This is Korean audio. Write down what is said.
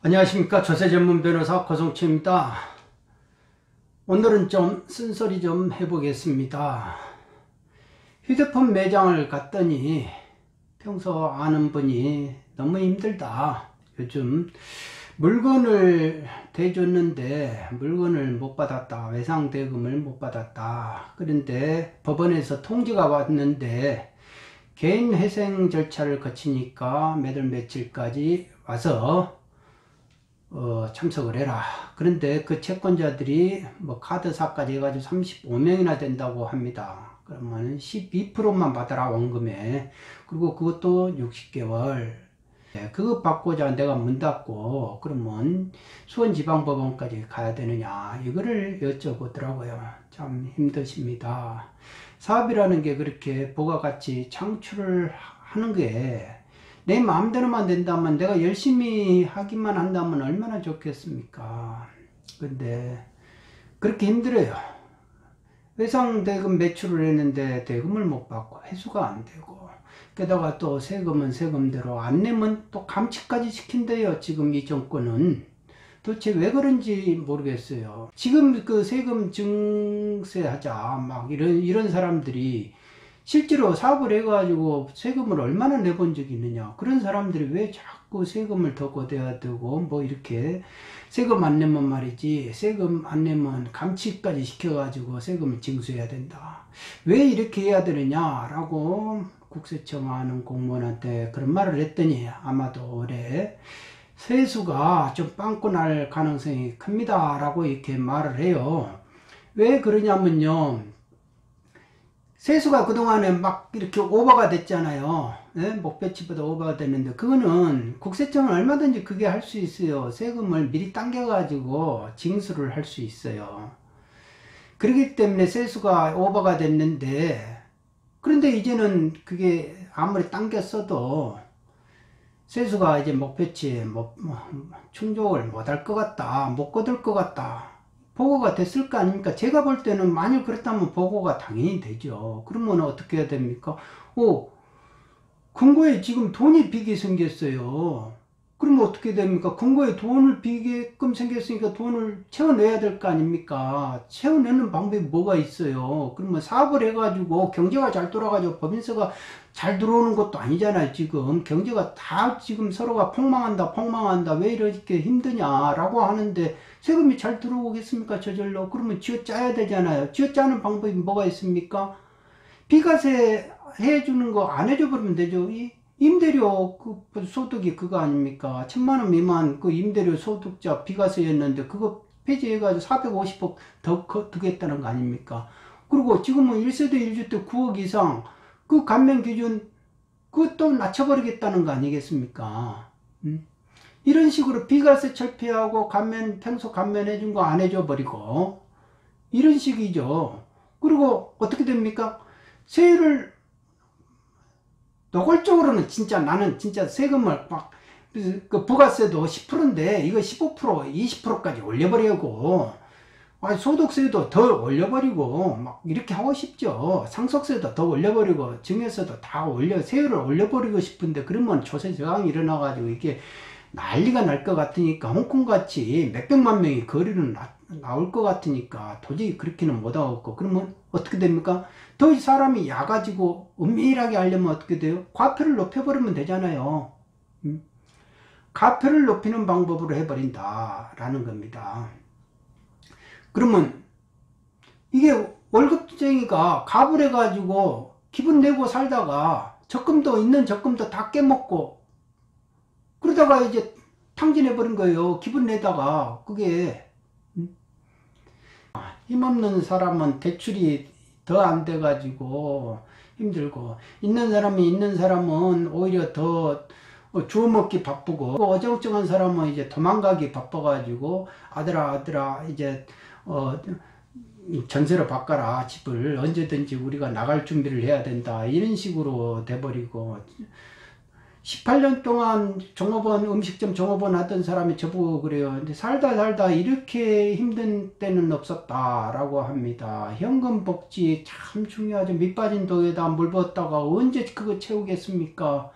안녕하십니까 조세 전문 변호사 고성치입니다. 오늘은 좀 쓴소리 좀 해보겠습니다. 휴대폰 매장을 갔더니 평소 아는 분이 너무 힘들다. 요즘 물건을 대줬는데 물건을 못 받았다. 외상 대금을 못 받았다. 그런데 법원에서 통지가 왔는데 개인 회생 절차를 거치니까 매달 며칠까지 와서 어, 참석을 해라. 그런데 그 채권자들이 뭐 카드사까지 해가지고 35명이나 된다고 합니다. 그러면 12%만 받아라 원금에. 그리고 그것도 60개월. 예, 그거 받고자 내가 문 닫고 그러면 수원지방법원까지 가야 되느냐 이거를 여쭤보더라고요. 참 힘드십니다. 사업이라는 게 그렇게 부가가치 창출을 하는 게 내 마음대로만 된다면 내가 열심히 하기만 한다면 얼마나 좋겠습니까? 근데 그렇게 힘들어요. 외상 대금 매출을 했는데 대금을 못 받고 회수가 안 되고 게다가 또 세금은 세금대로 안 내면 또 감치까지 시킨대요. 지금 이 정권은 도대체 왜 그런지 모르겠어요. 지금 그 세금 증세하자 막 이런 이런 사람들이 실제로 사업을 해가지고 세금을 얼마나 내본 적이 있느냐. 그런 사람들이 왜 자꾸 세금을 더 거대야 되고, 뭐 이렇게 세금 안 내면 말이지, 세금 안 내면 감치까지 시켜가지고 세금을 징수해야 된다. 왜 이렇게 해야 되느냐라고 국세청 하는 공무원한테 그런 말을 했더니 아마도 올해 세수가 좀 빵꾸 날 가능성이 큽니다. 라고 이렇게 말을 해요. 왜 그러냐면요. 세수가 그동안에 막 이렇게 오버가 됐잖아요. 네? 목표치보다 오버가 됐는데, 그거는 국세청은 얼마든지 그게 할 수 있어요. 세금을 미리 당겨가지고 징수를 할 수 있어요. 그렇기 때문에 세수가 오버가 됐는데, 그런데 이제는 그게 아무리 당겼어도 세수가 이제 목표치에 뭐, 뭐 충족을 못할 것 같다. 못 거둘 것 같다. 보고가 됐을 거 아닙니까? 제가 볼 때는 만일 그렇다면 보고가 당연히 되죠. 그러면 어떻게 해야 됩니까? 오, 근거에 지금 돈이 빚이 생겼어요. 그러면 어떻게 됩니까? 근거에 돈을 빚게끔 생겼으니까 돈을 채워내야 될 거 아닙니까? 채워내는 방법이 뭐가 있어요? 그러면 사업을 해가지고 경제가 잘 돌아가지고 법인세가 잘 들어오는 것도 아니잖아요, 지금. 경제가 다 지금 서로가 폭망한다, 폭망한다, 왜 이렇게 힘드냐라고 하는데 세금이 잘 들어오겠습니까, 저절로? 그러면 쥐어 짜야 되잖아요. 쥐어 짜는 방법이 뭐가 있습니까? 비과세 해주는 거 안 해줘 버리면 되죠. 이 임대료 그 소득이 그거 아닙니까? 천만 원 미만 그 임대료 소득자 비과세였는데 그거 폐지해가지고 450억 더 두겠다는 거 아닙니까? 그리고 지금은 1세대 1주택 9억 이상 그 감면 기준 그것도 낮춰버리겠다는 거 아니겠습니까? 음? 이런 식으로 비과세 철폐하고 감면 평소 감면 해준 거 안 해줘 버리고 이런 식이죠. 그리고 어떻게 됩니까? 세율을 노골적으로는 진짜 나는 진짜 세금을 막, 그 부가세도 10%인데 이거 15% 20%까지 올려버리고 아 소득세도 더 올려버리고 막 이렇게 하고 싶죠. 상속세도 더 올려버리고 증여세도 다 올려 세율을 올려버리고 싶은데 그러면 조세 저항이 일어나가지고 이게 난리가 날 것 같으니까 홍콩같이 몇백만 명이 거리는 나, 나올 것 같으니까 도저히 그렇게는 못하겠고 그러면 어떻게 됩니까? 더 사람이 야가지고 은밀하게 하려면 어떻게 돼요? 과표를 높여버리면 되잖아요. 음? 가표를 높이는 방법으로 해버린다 라는 겁니다. 그러면 이게 월급쟁이가 갑을 해가지고 기분 내고 살다가 적금도 있는 적금도 다 깨먹고 그러다가 이제 탕진해버린 거예요. 기분 내다가 그게 음? 힘없는 사람은 대출이 더 안 돼가지고 힘들고 있는 사람이 있는 사람은 오히려 더 주워 먹기 바쁘고 어정쩡한 사람은 이제 도망가기 바빠가지고 아들아 아들아 이제 어 전세로 바꿔라 집을 언제든지 우리가 나갈 준비를 해야 된다 이런 식으로 돼버리고 18년 동안 종업원 음식점 종업원 하던 사람이 저보고 그래요. 근데 살다 살다 이렇게 힘든 때는 없었다라고 합니다. 현금 복지 참 중요하죠. 밑 빠진 독에다 물 붓다가 언제 그거 채우겠습니까?